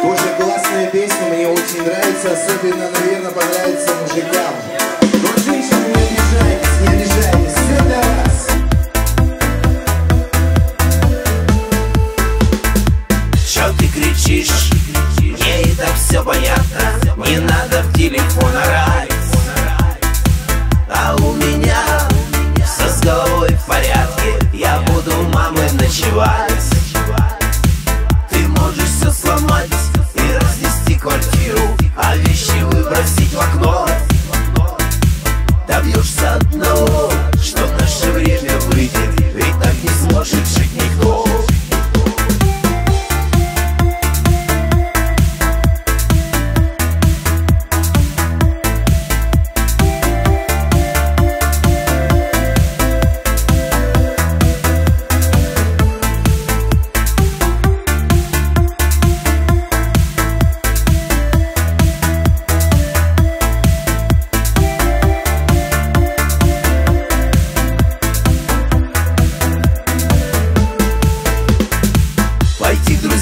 Тоже классная песня, мне очень нравится, особенно, наверное, понравится мужикам. Но женщины не обижайтесь, не обижайтесь, все для вас. Чё ты кричишь? И так все понятно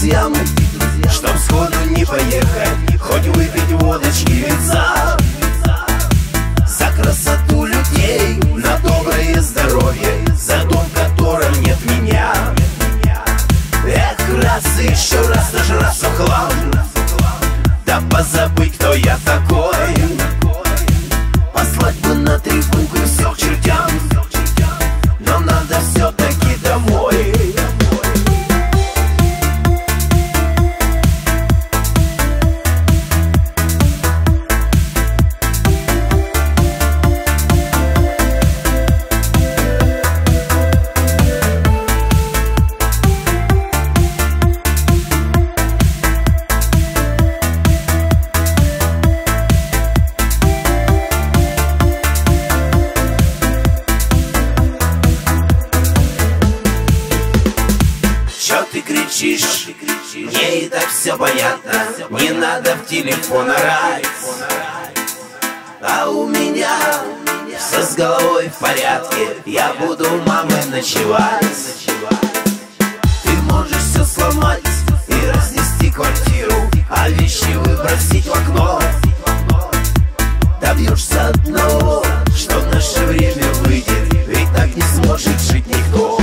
друзьям, чтоб сходу не поехать Хоть выпить водочки винца За красоту людей, на доброе здоровье За дом, в котором нет меня. Эх, раз еще раз нажраться в хлам Да позабыть, кто я такой. Послать бы на трибунку и все к чертям кричишь, мне и так все понятно, не надо в телефон орать. А у меня все с головой в порядке, я буду у мамы ночевать. Ты можешь все сломать и разнести квартиру, а вещи выбросить в окно. Добьешься одного, что в наше время выйдет, ведь так не сможет жить никто.